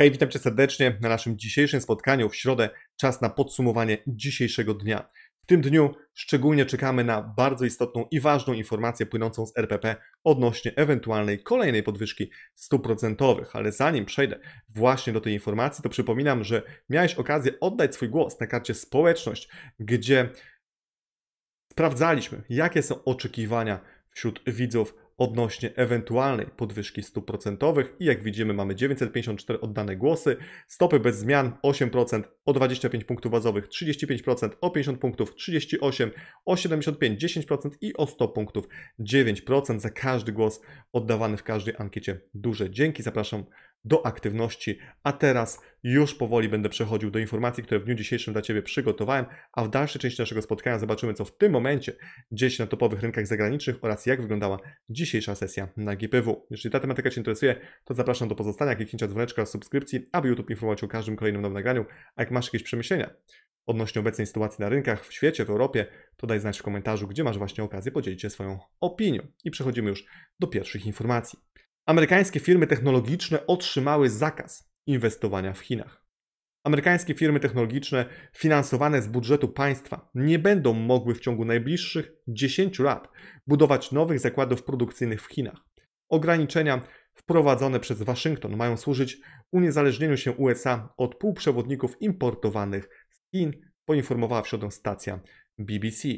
Hej, witam Cię serdecznie na naszym dzisiejszym spotkaniu w środę. Czas na podsumowanie dzisiejszego dnia. W tym dniu szczególnie czekamy na bardzo istotną i ważną informację płynącą z RPP odnośnie ewentualnej kolejnej podwyżki stóp procentowych. Ale zanim przejdę właśnie do tej informacji, to przypominam, że miałeś okazję oddać swój głos na karcie społeczność, gdzie sprawdzaliśmy, jakie są oczekiwania wśród widzów odnośnie ewentualnej podwyżki stóp procentowych i jak widzimy mamy 954 oddane głosy, stopy bez zmian 8%, o 25 punktów bazowych 35%, o 50 punktów 38%, o 75 10% i o 100 punktów 9% za każdy głos oddawany w każdej ankiecie. Duże dzięki, zapraszam do aktywności. A teraz już powoli będę przechodził do informacji, które w dniu dzisiejszym dla Ciebie przygotowałem, a w dalszej części naszego spotkania zobaczymy, co w tym momencie dzieje się na topowych rynkach zagranicznych oraz jak wyglądała dzisiejsza sesja na GPW. Jeżeli ta tematyka Cię interesuje, to zapraszam do pozostania, kliknięcia dzwoneczka, subskrypcji, aby YouTube informować o każdym kolejnym nowym nagraniu, a jak masz jakieś przemyślenia odnośnie obecnej sytuacji na rynkach w świecie, w Europie, to daj znać w komentarzu, gdzie masz właśnie okazję podzielić się swoją opinią. I przechodzimy już do pierwszych informacji. Amerykańskie firmy technologiczne otrzymały zakaz inwestowania w Chinach. Amerykańskie firmy technologiczne finansowane z budżetu państwa nie będą mogły w ciągu najbliższych 10 lat budować nowych zakładów produkcyjnych w Chinach. Ograniczenia wprowadzone przez Waszyngton mają służyć uniezależnieniu się USA od półprzewodników importowanych z Chin, poinformowała w środę stacja BBC.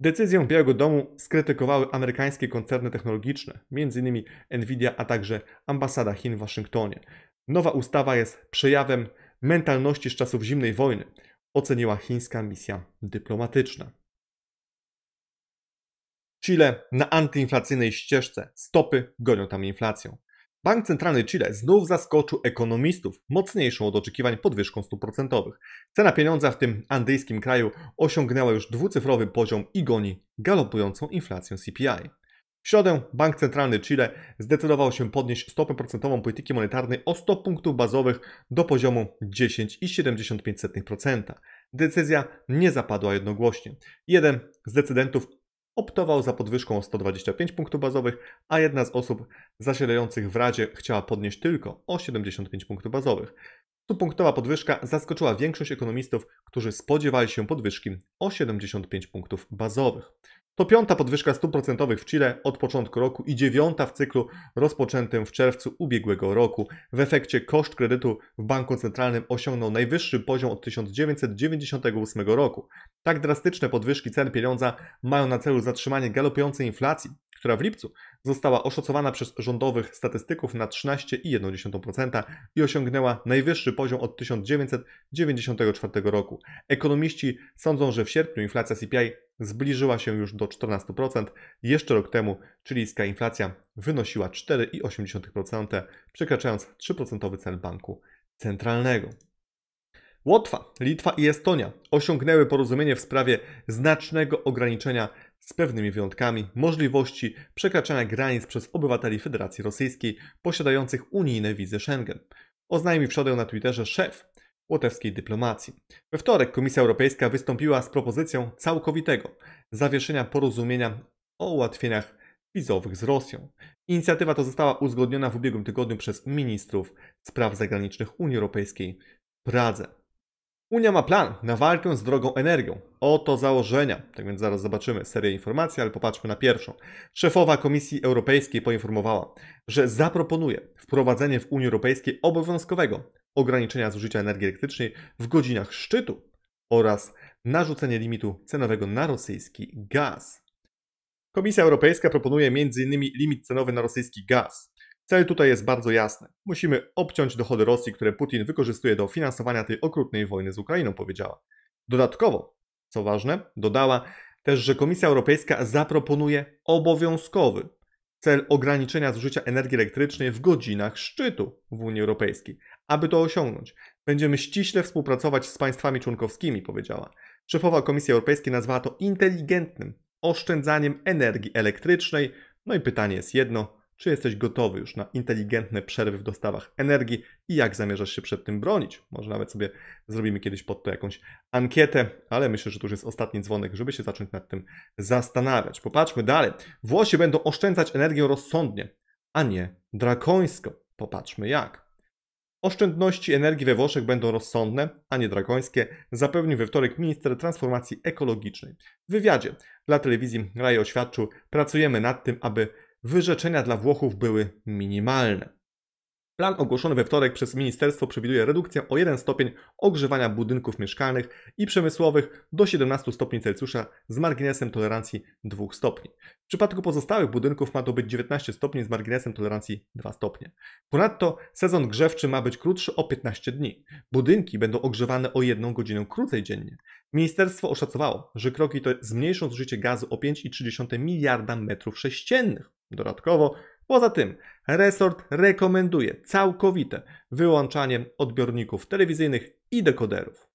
Decyzję Białego Domu skrytykowały amerykańskie koncerny technologiczne, m.in. Nvidia, a także ambasada Chin w Waszyngtonie. Nowa ustawa jest przejawem mentalności z czasów zimnej wojny, oceniła chińska misja dyplomatyczna. Chile na antyinflacyjnej ścieżce. Stopy gonią tam inflacją. Bank Centralny Chile znów zaskoczył ekonomistów mocniejszą od oczekiwań podwyżką stóp procentowych. Cena pieniądza w tym andyjskim kraju osiągnęła już dwucyfrowy poziom i goni galopującą inflację CPI. W środę Bank Centralny Chile zdecydował się podnieść stopę procentową polityki monetarnej o 100 punktów bazowych do poziomu 10,75%. Decyzja nie zapadła jednogłośnie. Jeden z decydentów optował za podwyżką o 125 punktów bazowych, a jedna z osób zasiadających w Radzie chciała podnieść tylko o 75 punktów bazowych. Tu punktowa podwyżka zaskoczyła większość ekonomistów, którzy spodziewali się podwyżki o 75 punktów bazowych. To piąta podwyżka stóp procentowych w Chile od początku roku i dziewiąta w cyklu rozpoczętym w czerwcu ubiegłego roku. W efekcie koszt kredytu w banku centralnym osiągnął najwyższy poziom od 1998 roku. Tak drastyczne podwyżki cen pieniądza mają na celu zatrzymanie galopującej inflacji, która w lipcu została oszacowana przez rządowych statystyków na 13,1% i osiągnęła najwyższy poziom od 1994 roku. Ekonomiści sądzą, że w sierpniu inflacja CPI zbliżyła się już do 14%. Jeszcze rok temu chilijska inflacja wynosiła 4,8%, przekraczając 3% cel banku centralnego. Łotwa, Litwa i Estonia osiągnęły porozumienie w sprawie znacznego ograniczenia z pewnymi wyjątkami możliwości przekraczania granic przez obywateli Federacji Rosyjskiej posiadających unijne wizy Schengen. Oznajmił w środę na Twitterze szef łotewskiej dyplomacji. We wtorek Komisja Europejska wystąpiła z propozycją całkowitego zawieszenia porozumienia o ułatwieniach wizowych z Rosją. Inicjatywa to została uzgodniona w ubiegłym tygodniu przez ministrów spraw zagranicznych Unii Europejskiej w Pradze. Unia ma plan na walkę z drogą energią. Oto założenia. Tak więc zaraz zobaczymy serię informacji, ale popatrzmy na pierwszą. Szefowa Komisji Europejskiej poinformowała, że zaproponuje wprowadzenie w Unii Europejskiej obowiązkowego ograniczenia zużycia energii elektrycznej w godzinach szczytu oraz narzucenie limitu cenowego na rosyjski gaz. Komisja Europejska proponuje m.in. limit cenowy na rosyjski gaz. Cel tutaj jest bardzo jasny. Musimy obciąć dochody Rosji, które Putin wykorzystuje do finansowania tej okrutnej wojny z Ukrainą, powiedziała. Dodatkowo, co ważne, dodała też, że Komisja Europejska zaproponuje obowiązkowy cel ograniczenia zużycia energii elektrycznej w godzinach szczytu w Unii Europejskiej. Aby to osiągnąć, będziemy ściśle współpracować z państwami członkowskimi, powiedziała. Szefowa Komisji Europejskiej nazwała to inteligentnym oszczędzaniem energii elektrycznej. No i pytanie jest jedno: czy jesteś gotowy już na inteligentne przerwy w dostawach energii i jak zamierzasz się przed tym bronić? Może nawet sobie zrobimy kiedyś pod to jakąś ankietę, ale myślę, że to już jest ostatni dzwonek, żeby się zacząć nad tym zastanawiać. Popatrzmy dalej. Włosi będą oszczędzać energię rozsądnie, a nie drakońsko. Popatrzmy jak. Oszczędności energii we Włoszech będą rozsądne, a nie drakońskie, zapewnił we wtorek minister transformacji ekologicznej. W wywiadzie dla telewizji Rai oświadczył, pracujemy nad tym, aby wyrzeczenia dla Włochów były minimalne. Plan ogłoszony we wtorek przez ministerstwo przewiduje redukcję o 1 stopień ogrzewania budynków mieszkalnych i przemysłowych do 17 stopni Celsjusza z marginesem tolerancji 2 stopni. W przypadku pozostałych budynków ma to być 19 stopni z marginesem tolerancji 2 stopnie. Ponadto sezon grzewczy ma być krótszy o 15 dni. Budynki będą ogrzewane o 1 godzinę krócej dziennie. Ministerstwo oszacowało, że kroki te zmniejszą zużycie gazu o 5,3 miliarda metrów sześciennych. Dodatkowo Poza tym resort rekomenduje całkowite wyłączanie odbiorników telewizyjnych i dekoderów.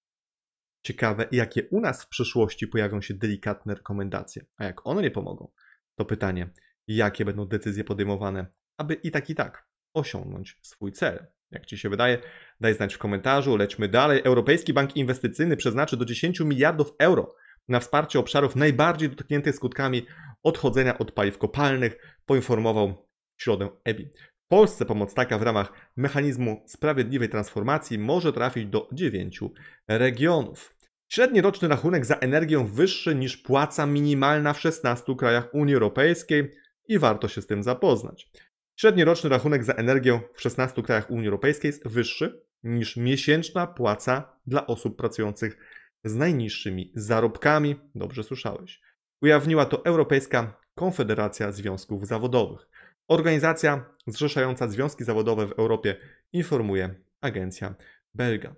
Ciekawe, jakie u nas w przyszłości pojawią się delikatne rekomendacje, a jak one nie pomogą, to pytanie, jakie będą decyzje podejmowane, aby i tak i tak osiągnąć swój cel. Jak Ci się wydaje, daj znać w komentarzu. Lećmy dalej. Europejski Bank Inwestycyjny przeznaczy do 10 miliardów euro na wsparcie obszarów najbardziej dotkniętych skutkami odchodzenia od paliw kopalnych, poinformował w środę EBI. W Polsce pomoc taka w ramach mechanizmu sprawiedliwej transformacji może trafić do 9 regionów. Średni roczny rachunek za energię wyższy niż płaca minimalna w 16 krajach Unii Europejskiej i warto się z tym zapoznać. Średni roczny rachunek za energię w 16 krajach Unii Europejskiej jest wyższy niż miesięczna płaca dla osób pracujących z najniższymi zarobkami. Dobrze słyszałeś. Ujawniła to Europejska Konfederacja Związków Zawodowych. Organizacja zrzeszająca związki zawodowe w Europie informuje agencja belga.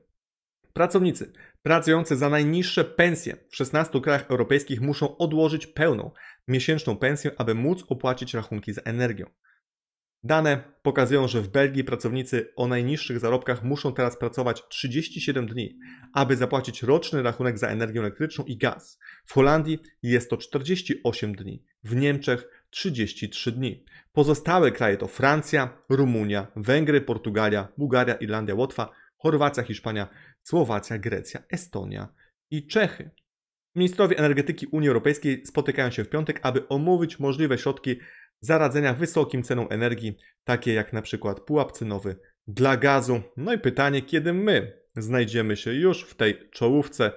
Pracownicy pracujący za najniższe pensje w 16 krajach europejskich muszą odłożyć pełną miesięczną pensję, aby móc opłacić rachunki za energię. Dane pokazują, że w Belgii pracownicy o najniższych zarobkach muszą teraz pracować 37 dni, aby zapłacić roczny rachunek za energię elektryczną i gaz. W Holandii jest to 48 dni, w Niemczech 33 dni. Pozostałe kraje to Francja, Rumunia, Węgry, Portugalia, Bułgaria, Irlandia, Łotwa, Chorwacja, Hiszpania, Słowacja, Grecja, Estonia i Czechy. Ministrowie energetyki Unii Europejskiej spotykają się w piątek, aby omówić możliwe środki zaradzenia wysokim ceną energii, takie jak na przykład pułap cenowy dla gazu. No i pytanie, kiedy my znajdziemy się już w tej czołówce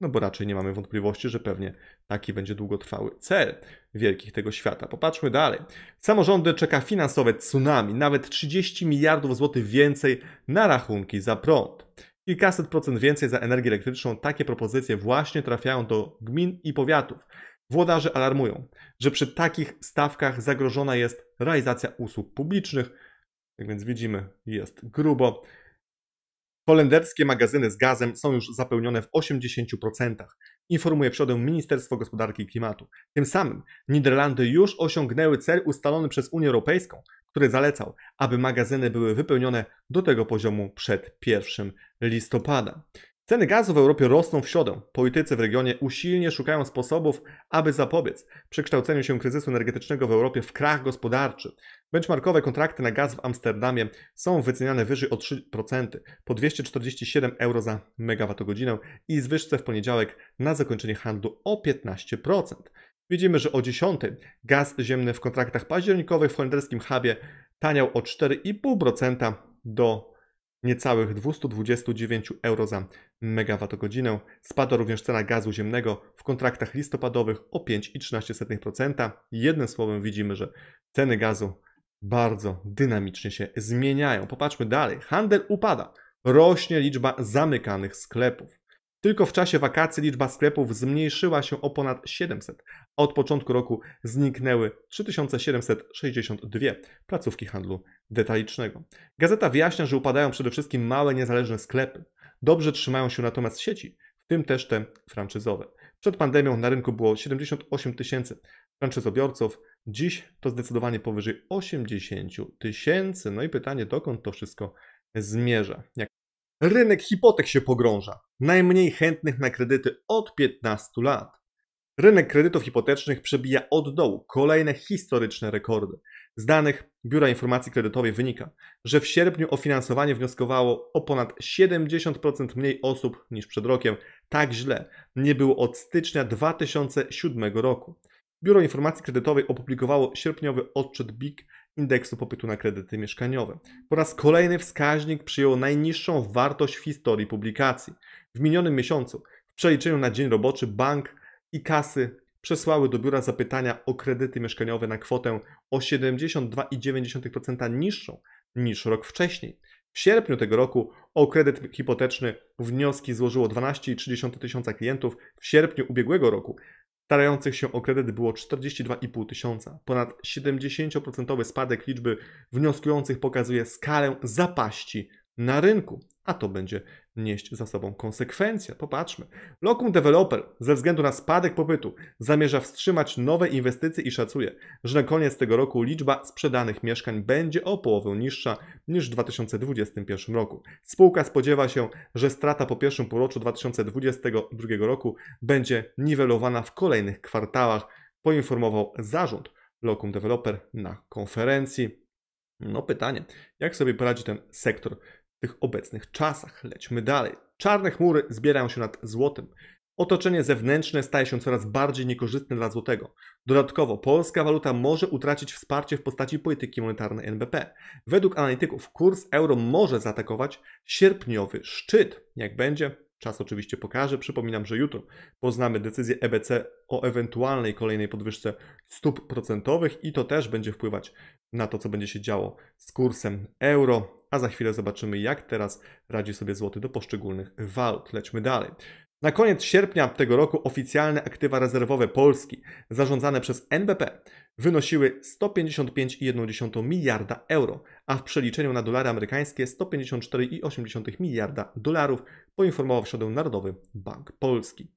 no bo raczej nie mamy wątpliwości, że pewnie taki będzie długotrwały cel wielkich tego świata. Popatrzmy dalej. Samorządy czeka finansowe tsunami, nawet 30 miliardów złotych więcej na rachunki za prąd. Kilkaset procent więcej za energię elektryczną. Takie propozycje właśnie trafiają do gmin i powiatów. Włodarze alarmują, że przy takich stawkach zagrożona jest realizacja usług publicznych. Jak więc widzimy, jest grubo. Holenderskie magazyny z gazem są już zapełnione w 80%, informuje przodem Ministerstwo Gospodarki i Klimatu. Tym samym Niderlandy już osiągnęły cel ustalony przez Unię Europejską, który zalecał, aby magazyny były wypełnione do tego poziomu przed 1 listopada. Ceny gazu w Europie rosną w środę. Politycy w regionie usilnie szukają sposobów, aby zapobiec przekształceniu się kryzysu energetycznego w Europie w krach gospodarczy. Benchmarkowe kontrakty na gaz w Amsterdamie są wyceniane wyżej o 3%, po 247 euro za megawattogodzinę i zwyżce w poniedziałek na zakończenie handlu o 15%. Widzimy, że o 10 gaz ziemny w kontraktach październikowych w holenderskim hubie taniał o 4,5% do niecałych 229 euro za megawattogodzinę. Spadła również cena gazu ziemnego w kontraktach listopadowych o 5,13%. Jednym słowem widzimy, że ceny gazu bardzo dynamicznie się zmieniają. Popatrzmy dalej. Handel upada. Rośnie liczba zamykanych sklepów. Tylko w czasie wakacji liczba sklepów zmniejszyła się o ponad 700, a od początku roku zniknęły 3762 placówki handlu detalicznego. Gazeta wyjaśnia, że upadają przede wszystkim małe, niezależne sklepy. Dobrze trzymają się natomiast sieci, w tym też te franczyzowe. Przed pandemią na rynku było 78 tysięcy franczyzobiorców, dziś to zdecydowanie powyżej 80 tysięcy. No i pytanie, dokąd to wszystko zmierza? Jak Rynek hipotek się pogrąża. Najmniej chętnych na kredyty od 15 lat. Rynek kredytów hipotecznych przebija od dołu kolejne historyczne rekordy. Z danych Biura Informacji Kredytowej wynika, że w sierpniu o finansowanie wnioskowało o ponad 70% mniej osób niż przed rokiem. Tak źle nie było od stycznia 2007 roku. Biuro Informacji Kredytowej opublikowało sierpniowy odczyt BIG indeksu popytu na kredyty mieszkaniowe. Po raz kolejny wskaźnik przyjął najniższą wartość w historii publikacji. W minionym miesiącu w przeliczeniu na dzień roboczy bank i kasy przesłały do biura zapytania o kredyty mieszkaniowe na kwotę o 72,9% niższą niż rok wcześniej. W sierpniu tego roku o kredyt hipoteczny wnioski złożyło 12,3 tysiąca klientów. W sierpniu ubiegłego roku starających się o kredyt było 42,5 tysiąca. Ponad 70% spadek liczby wnioskujących pokazuje skalę zapaści na rynku a to będzie nieść za sobą konsekwencje. Popatrzmy. Locum Developer ze względu na spadek popytu zamierza wstrzymać nowe inwestycje i szacuje, że na koniec tego roku liczba sprzedanych mieszkań będzie o połowę niższa niż w 2021 roku. Spółka spodziewa się, że strata po pierwszym półroczu 2022 roku będzie niwelowana w kolejnych kwartałach, poinformował zarząd Locum Developer na konferencji. No pytanie, jak sobie poradzi ten sektor tych obecnych czasach. Lećmy dalej. Czarne chmury zbierają się nad złotem. Otoczenie zewnętrzne staje się coraz bardziej niekorzystne dla złotego. Dodatkowo polska waluta może utracić wsparcie w postaci polityki monetarnej NBP. Według analityków kurs euro może zaatakować sierpniowy szczyt. Jak będzie? Czas oczywiście pokaże. Przypominam, że jutro poznamy decyzję EBC o ewentualnej kolejnej podwyżce stóp procentowych i to też będzie wpływać na to, co będzie się działo z kursem euro a za chwilę zobaczymy, jak teraz radzi sobie złoty do poszczególnych walut. Lećmy dalej. Na koniec sierpnia tego roku oficjalne aktywa rezerwowe Polski zarządzane przez NBP wynosiły 155,1 miliarda euro, a w przeliczeniu na dolary amerykańskie 154,8 miliarda dolarów, poinformował w środę Narodowy Bank Polski.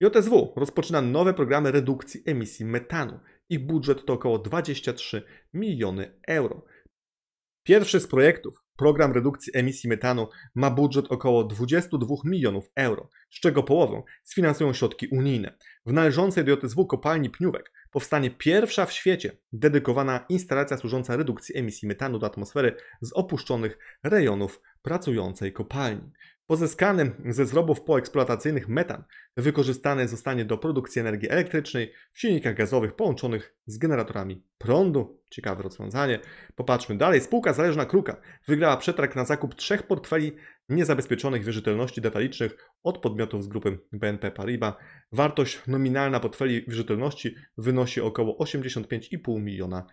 JSW rozpoczyna nowe programy redukcji emisji metanu. Ich budżet to około 23 miliony euro. Pierwszy z projektów, program redukcji emisji metanu, ma budżet około 22 milionów euro, z czego połowę sfinansują środki unijne. W należącej do JSW kopalni Pniówek powstanie pierwsza w świecie dedykowana instalacja służąca redukcji emisji metanu do atmosfery z opuszczonych rejonów pracującej kopalni. Pozyskany ze zrobów poeksploatacyjnych metan wykorzystany zostanie do produkcji energii elektrycznej w silnikach gazowych połączonych z generatorami prądu. Ciekawe rozwiązanie. Popatrzmy dalej. Spółka Zależna Kruka wygrała przetarg na zakup trzech portfeli niezabezpieczonych wierzytelności detalicznych od podmiotów z grupy BNP Paribas. Wartość nominalna portfeli wierzytelności wynosi około 85,5 miliona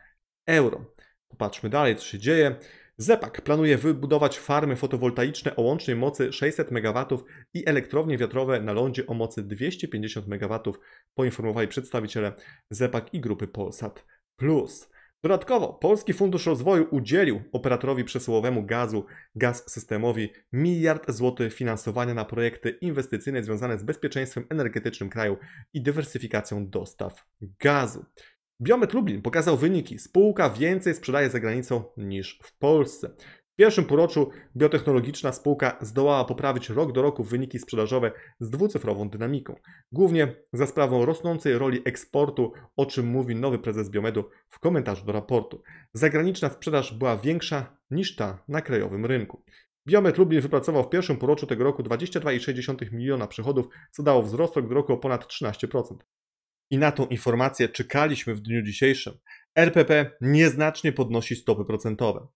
euro. Popatrzmy dalej, co się dzieje. Zepak planuje wybudować farmy fotowoltaiczne o łącznej mocy 600 MW i elektrownie wiatrowe na lądzie o mocy 250 MW, poinformowali przedstawiciele Zepak i grupy Polsat Plus. Dodatkowo Polski Fundusz Rozwoju udzielił operatorowi przesyłowemu gazu Gaz Systemowi miliard złotych finansowania na projekty inwestycyjne związane z bezpieczeństwem energetycznym kraju i dywersyfikacją dostaw gazu. Biomet Lublin pokazał wyniki. Spółka więcej sprzedaje za granicą niż w Polsce. W pierwszym półroczu biotechnologiczna spółka zdołała poprawić rok do roku wyniki sprzedażowe z dwucyfrową dynamiką. Głównie za sprawą rosnącej roli eksportu, o czym mówi nowy prezes Biomedu w komentarzu do raportu. Zagraniczna sprzedaż była większa niż ta na krajowym rynku. Biomet Lublin wypracował w pierwszym półroczu tego roku 22,6 miliona przychodów, co dało wzrost rok do roku o ponad 13%. I na tą informację czekaliśmy w dniu dzisiejszym. RPP nieznacznie podnosi stopy procentowe.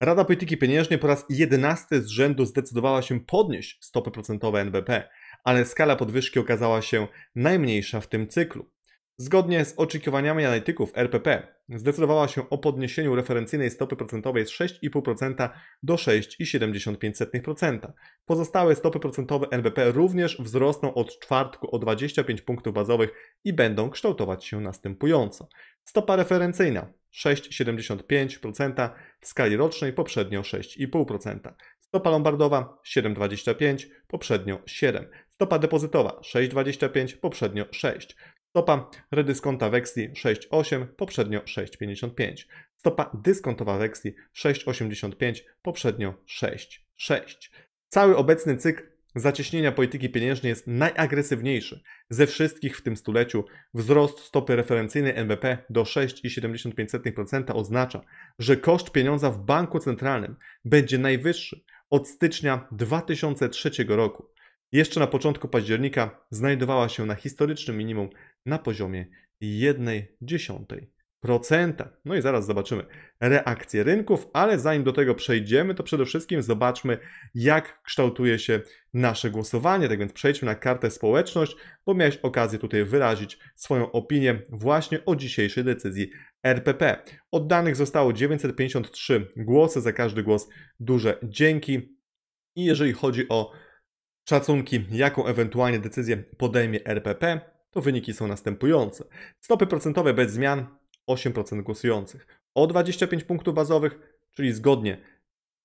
Rada Polityki Pieniężnej po raz jedenasty z rzędu zdecydowała się podnieść stopy procentowe NBP, ale skala podwyżki okazała się najmniejsza w tym cyklu. Zgodnie z oczekiwaniami analityków RPP zdecydowała się o podniesieniu referencyjnej stopy procentowej z 6,5% do 6,75%. Pozostałe stopy procentowe NBP również wzrosną od czwartku o 25 punktów bazowych i będą kształtować się następująco. Stopa referencyjna 6,75% w skali rocznej, poprzednio 6,5%. Stopa lombardowa 7,25, poprzednio 7. Stopa depozytowa 6,25, poprzednio 6. Stopa redyskonta weksli 6,8, poprzednio 6,55. Stopa dyskontowa weksli 6,85, poprzednio 6,6. Cały obecny cykl zacieśnienia polityki pieniężnej jest najagresywniejszy ze wszystkich w tym stuleciu. Wzrost stopy referencyjnej NBP do 6,75% oznacza, że koszt pieniądza w banku centralnym będzie najwyższy od stycznia 2003 roku. Jeszcze na początku października znajdowała się na historycznym minimum na poziomie 1,1%. No i zaraz zobaczymy reakcję rynków, ale zanim do tego przejdziemy, to przede wszystkim zobaczmy, jak kształtuje się nasze głosowanie. Tak więc przejdźmy na kartę społeczność, bo miałeś okazję tutaj wyrazić swoją opinię właśnie o dzisiejszej decyzji RPP. Oddanych zostało 953 głosy, za każdy głos duże dzięki. I jeżeli chodzi o szacunki, jaką ewentualnie decyzję podejmie RPP, to wyniki są następujące. Stopy procentowe bez zmian 8% głosujących. O 25 punktów bazowych, czyli zgodnie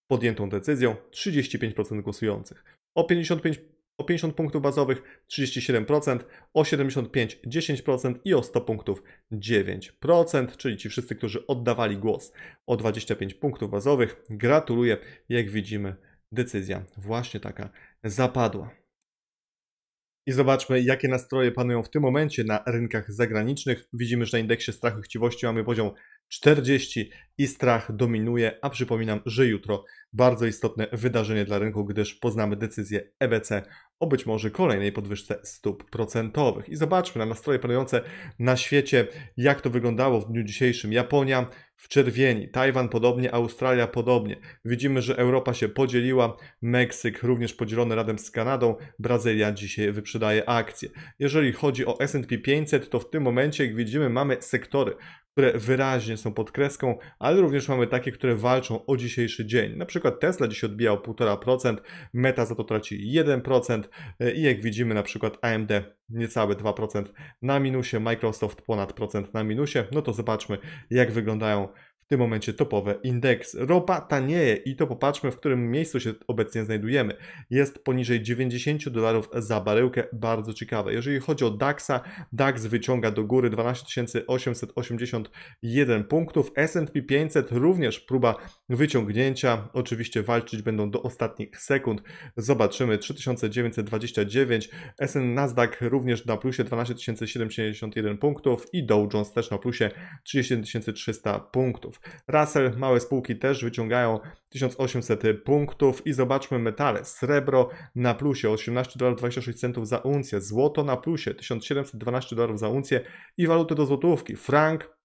podjętą decyzją 35% głosujących. O 55 o 50 punktów bazowych 37%, o 75 10% i o 100 punktów 9%, czyli ci wszyscy, którzy oddawali głos o 25 punktów bazowych. Gratuluję, jak widzimy, decyzja właśnie taka zapadła. I zobaczmy, jakie nastroje panują w tym momencie na rynkach zagranicznych. Widzimy, że na indeksie strachu i chciwości mamy poziom 40 i strach dominuje, a przypominam, że jutro bardzo istotne wydarzenie dla rynku, gdyż poznamy decyzję EBC o być może kolejnej podwyżce stóp procentowych. I zobaczmy na nastroje panujące na świecie, jak to wyglądało w dniu dzisiejszym. Japonia w czerwieni, Tajwan podobnie, Australia podobnie. Widzimy, że Europa się podzieliła, Meksyk również podzielony razem z Kanadą, Brazylia dzisiaj wyprzedaje akcje. Jeżeli chodzi o S&P 500, to w tym momencie, jak widzimy, mamy sektory, które wyraźnie są pod kreską, ale również mamy takie, które walczą o dzisiejszy dzień. Na przykład Tesla dziś odbijał 1,5%, Meta za to traci 1% i jak widzimy na przykład AMD niecałe 2% na minusie, Microsoft ponad procent na minusie, no to zobaczmy jak wyglądają w tym momencie topowe indeksy. Ropa tanieje i to popatrzmy, w którym miejscu się obecnie znajdujemy. Jest poniżej 90 dolarów za baryłkę, bardzo ciekawe. Jeżeli chodzi o DAXa, DAX wyciąga do góry 12 881 punktów, S&P 500 również próba wyciągnięcia, oczywiście walczyć będą do ostatnich sekund. Zobaczymy 3929, SN Nasdaq również na plusie 12 771 punktów i Dow Jones też na plusie 31 300 punktów. Russell, małe spółki też wyciągają 1800 punktów i zobaczmy metale. Srebro na plusie 18 dolarów 26 centów za uncję, złoto na plusie 1712 dolarów za uncję i waluty do złotówki. Frank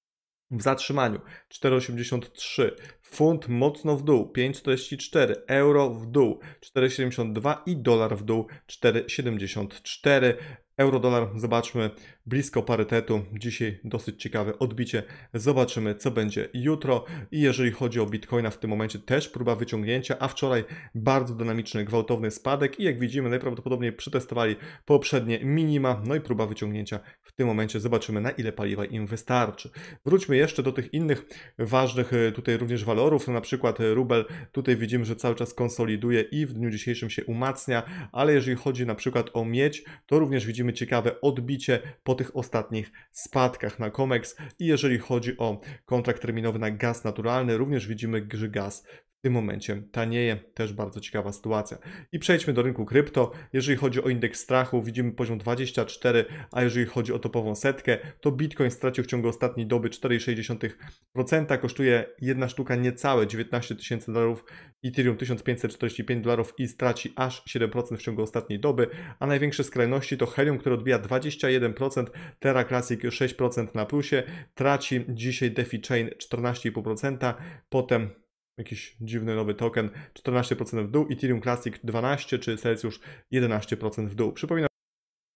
w zatrzymaniu 4,83, funt mocno w dół 5,44, euro w dół 4,72 i dolar w dół 4,74. Euro-dolar, zobaczmy, blisko parytetu. Dzisiaj dosyć ciekawe odbicie. Zobaczymy, co będzie jutro. I jeżeli chodzi o Bitcoina, w tym momencie też próba wyciągnięcia, a wczoraj bardzo dynamiczny, gwałtowny spadek. I jak widzimy, najprawdopodobniej przetestowali poprzednie minima. No i próba wyciągnięcia w tym momencie. Zobaczymy, na ile paliwa im wystarczy. Wróćmy jeszcze do tych innych ważnych e, tutaj również walorów. Na przykład e, rubel. Tutaj widzimy, że cały czas konsoliduje i w dniu dzisiejszym się umacnia. Ale jeżeli chodzi na przykład o miedź, to również widzimy, ciekawe odbicie po tych ostatnich spadkach na COMEX. I jeżeli chodzi o kontrakt terminowy na gaz naturalny, również widzimy, że gaz w tym momencie tanieje. Też bardzo ciekawa sytuacja. I przejdźmy do rynku krypto. Jeżeli chodzi o indeks strachu, widzimy poziom 24, a jeżeli chodzi o topową setkę, to Bitcoin stracił w ciągu ostatniej doby 4,6%, kosztuje jedna sztuka niecałe 19 tysięcy dolarów, Ethereum 1545 dolarów i straci aż 7% w ciągu ostatniej doby, a największe skrajności to Helium, który odbija 21%, Terra Classic 6% na plusie, traci dzisiaj DeFi Chain 14,5%, potem jakiś dziwny nowy token 14% w dół, Ethereum Classic 12 czy Celsius 11% w dół. Przypominam,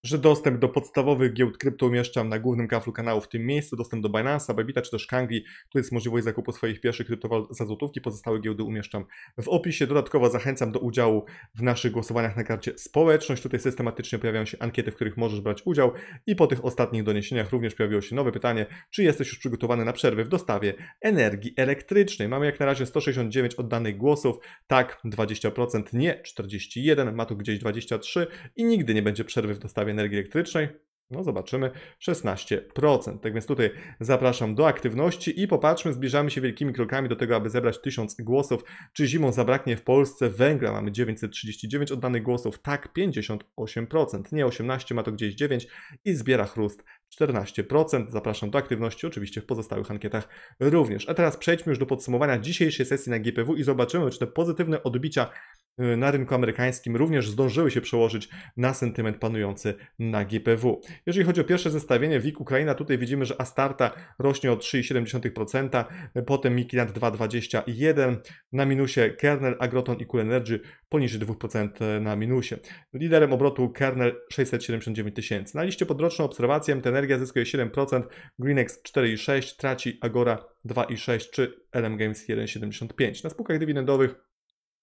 że dostęp do podstawowych giełd krypto umieszczam na głównym kaflu kanału w tym miejscu, dostęp do Binance'a, Bybita czy też Kangli, tu jest możliwość zakupu swoich pierwszych kryptowalut za złotówki, pozostałe giełdy umieszczam w opisie. Dodatkowo zachęcam do udziału w naszych głosowaniach na karcie społeczność, tutaj systematycznie pojawiają się ankiety, w których możesz brać udział i po tych ostatnich doniesieniach również pojawiło się nowe pytanie, czy jesteś już przygotowany na przerwy w dostawie energii elektrycznej. Mamy jak na razie 169 oddanych głosów, tak 20%, nie 41, ma tu gdzieś 23 i nigdy nie będzie przerwy w dostawie energii elektrycznej? No zobaczymy, 16%. Tak więc tutaj zapraszam do aktywności i popatrzmy, zbliżamy się wielkimi krokami do tego, aby zebrać 1000 głosów. Czy zimą zabraknie w Polsce węgla? Mamy 939 oddanych głosów, tak 58%, nie 18, ma to gdzieś 9 i zbiera chrust 14%. Zapraszam do aktywności, oczywiście w pozostałych ankietach również. A teraz przejdźmy już do podsumowania dzisiejszej sesji na GPW i zobaczymy, czy te pozytywne odbicia na rynku amerykańskim również zdążyły się przełożyć na sentyment panujący na GPW. Jeżeli chodzi o pierwsze zestawienie WIG Ukraina, tutaj widzimy, że Astarta rośnie o 3,7%, potem Mikiland 2,21%, na minusie Kernel, Agroton i Cool Energy poniżej 2% na minusie. Liderem obrotu Kernel 679 tysięcy. Na liście podroczną obserwację Energia zyskuje 7%, Greenex 4,6%, traci Agora 2,6% czy LM Games 1,75%. Na spółkach dywidendowych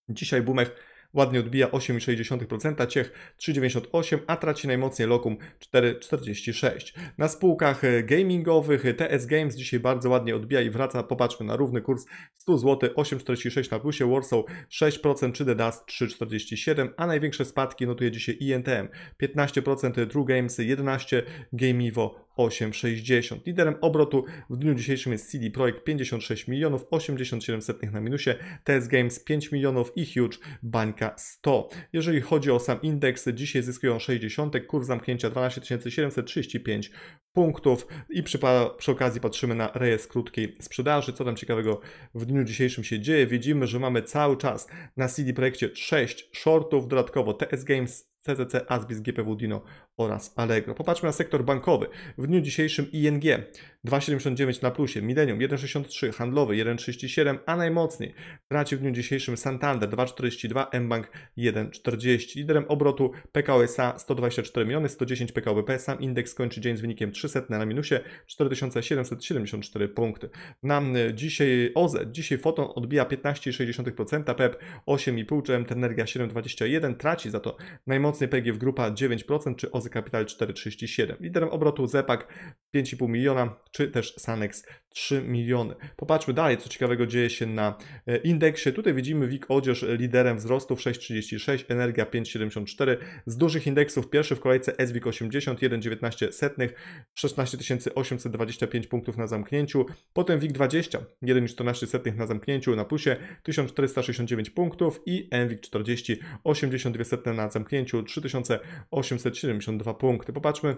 dzisiaj Bumech ładnie odbija 8,6%, Ciech 3,98%, a traci najmocniej Lokum 4,46%. Na spółkach e, gamingowych e, TS Games dzisiaj bardzo ładnie odbija i wraca, popatrzmy na równy kurs 100 zł, 8,46 na plusie, Warsaw 6%, czy The Dust 3,47%, a największe spadki notuje dzisiaj INTM 15%, True Games 11%, GameEvo 8,60. Liderem obrotu w dniu dzisiejszym jest CD Projekt 56 milionów, 87 na minusie, TS Games 5 milionów i Huge Bańka 100. Jeżeli chodzi o sam indeks, dzisiaj zyskują 60, kurs zamknięcia 12 735 punktów i przy, przy okazji patrzymy na rejestr krótkiej sprzedaży. Co tam ciekawego w dniu dzisiejszym się dzieje? Widzimy, że mamy cały czas na CD Projekcie 6 shortów, dodatkowo TS Games CCC, Asbis, GPW Dino oraz Allegro. Popatrzmy na sektor bankowy. W dniu dzisiejszym ING 2,79 na plusie, Millennium 1,63, handlowy 1,37, a najmocniej traci w dniu dzisiejszym Santander 2,42, mBank 1,40. Liderem obrotu PKO SA 124 miliony, 110 PKO Sam indeks kończy dzień z wynikiem 300 na minusie 4774 punkty. Nam dzisiaj OZE, dzisiaj Foton odbija 15,6%, PEP 8,5, czy MT Energia 7,21, traci za to najmocniej PGF Grupa 9%, czy OZE Capital 4,37. Liderem obrotu ZEPAK 5,5 miliona, czy też Sanex 3 miliony. Popatrzmy dalej, co ciekawego dzieje się na e, indeksie. Tutaj widzimy WIG Odzież liderem wzrostów 6,36, Energia 5,74. Z dużych indeksów pierwszy w kolejce SWIG 80, 1,19 setnych, 16 825 punktów na zamknięciu. Potem WIG 20, 1,14 setnych na zamknięciu, na plusie 1469 punktów i MWIG 40, 82 setne na zamknięciu, 3872 punkty. Popatrzmy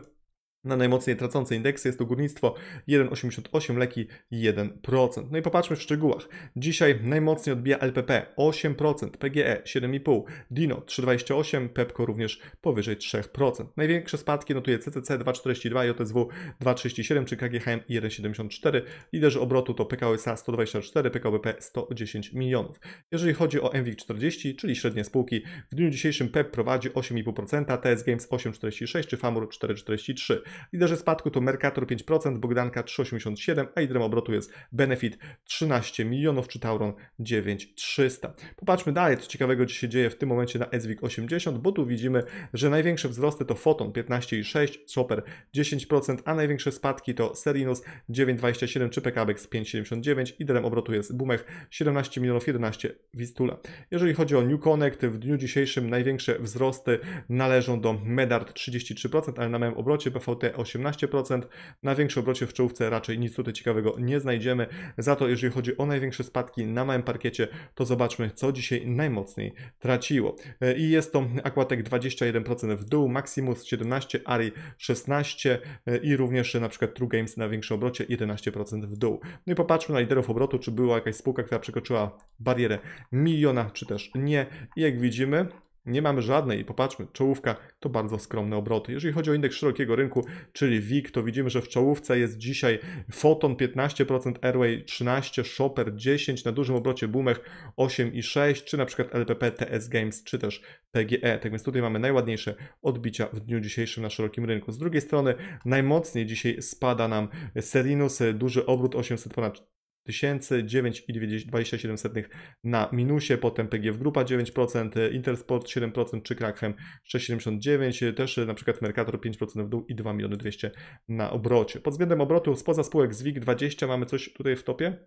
na najmocniej tracące indeksy jest to górnictwo 1,88, leki 1%. No i popatrzmy w szczegółach. Dzisiaj najmocniej odbija LPP 8%, PGE 7,5%, Dino 3,28%, Pepco również powyżej 3%. Największe spadki notuje CCC 2,42, JSW 2,37 czy KGHM 1,74. Liderzy obrotu to PKO SA 124, PKO BP 110 milionów. Jeżeli chodzi o MWIG 40, czyli średnie spółki, w dniu dzisiejszym PEP prowadzi 8,5%, TS Games 8,46 czy Famur 4,43. Liderzy spadku to Mercator 5%, Bogdanka 3,87, a liderem obrotu jest Benefit 13 milionów, czy Tauron 9,300. Popatrzmy dalej, co ciekawego się dzieje w tym momencie na SWIG 80, bo tu widzimy, że największe wzrosty to Foton 15,6, Chopper 10%, a największe spadki to Serinus 9,27 czy PKBX 5,79. Liderem obrotu jest Bumech 17 milionów 11 Wistula. Jeżeli chodzi o New Connect, w dniu dzisiejszym największe wzrosty należą do Medard 33%, ale na małym obrocie PVT 18%. Na większym obrocie w czołówce raczej nic tutaj ciekawego nie znajdziemy. Za to jeżeli chodzi o największe spadki na małym parkiecie, to zobaczmy co dzisiaj najmocniej traciło. E, I jest to Aquatek 21% w dół, Maximus 17, Ari 16 e, i również na przykład True Games na większym obrocie 11% w dół. No i popatrzmy na liderów obrotu, czy była jakaś spółka, która przekroczyła barierę miliona, czy też nie. I jak widzimy, nie mamy żadnej, popatrzmy, czołówka to bardzo skromne obroty. Jeżeli chodzi o indeks szerokiego rynku, czyli WIG, to widzimy, że w czołówce jest dzisiaj Foton 15%, Airway 13%, Shopper 10%, na dużym obrocie Boomech 8,6%, czy na przykład LPP, TS Games, czy też PGE. Tak więc tutaj mamy najładniejsze odbicia w dniu dzisiejszym na szerokim rynku. Z drugiej strony najmocniej dzisiaj spada nam Serinus, duży obrót 800 ponad 9,27 na minusie, potem PGF Grupa 9%, Intersport 7% czy Krakhem 6,79, też na przykład Mercator 5% w dół i 2 miliony 200 na obrocie. Pod względem obrotu spoza spółek z WIG 20 mamy coś tutaj w topie?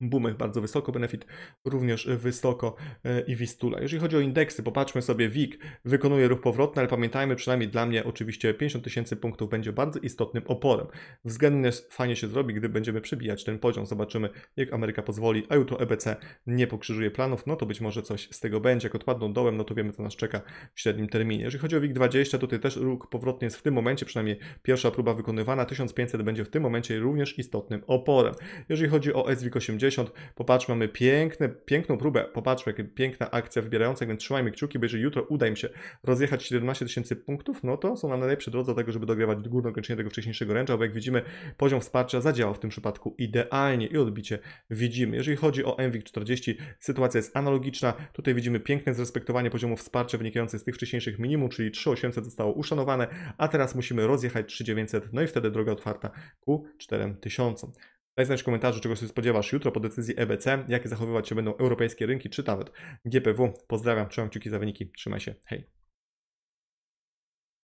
Bumech bardzo wysoko, Benefit również y, wysoko y, i Wistula. Jeżeli chodzi o indeksy, popatrzmy sobie, WIG wykonuje ruch powrotny, ale pamiętajmy, przynajmniej dla mnie oczywiście 50 tysięcy punktów będzie bardzo istotnym oporem. Względnie fajnie się zrobi, gdy będziemy przebijać ten poziom. Zobaczymy, jak Ameryka pozwoli, a jutro EBC nie pokrzyżuje planów, no to być może coś z tego będzie. Jak odpadną dołem, no to wiemy, co nas czeka w średnim terminie. Jeżeli chodzi o WIG20, tutaj też ruch powrotny jest w tym momencie, przynajmniej pierwsza próba wykonywana, 1500 będzie w tym momencie również istotnym oporem. Jeżeli chodzi o SWIG80, 60. Popatrzmy, mamy piękne, piękną próbę. Popatrzmy, jak piękna akcja wybierająca, więc trzymajmy kciuki, bo jeżeli jutro uda im się rozjechać 17 tysięcy punktów, no to są na najlepszej drodze do tego, żeby dogrywać górne kończenie tego wcześniejszego ręcza, bo jak widzimy, poziom wsparcia zadziałał w tym przypadku idealnie i odbicie widzimy. Jeżeli chodzi o MWIG 40, sytuacja jest analogiczna. Tutaj widzimy piękne zrespektowanie poziomu wsparcia wynikające z tych wcześniejszych minimum, czyli 3800 zostało uszanowane, a teraz musimy rozjechać 3900, no i wtedy droga otwarta ku 4000. Daj znać w komentarzu, czego się spodziewasz jutro po decyzji EBC, jakie zachowywać się będą europejskie rynki, czy nawet GPW. Pozdrawiam, trzymam kciuki za wyniki, trzymaj się, hej.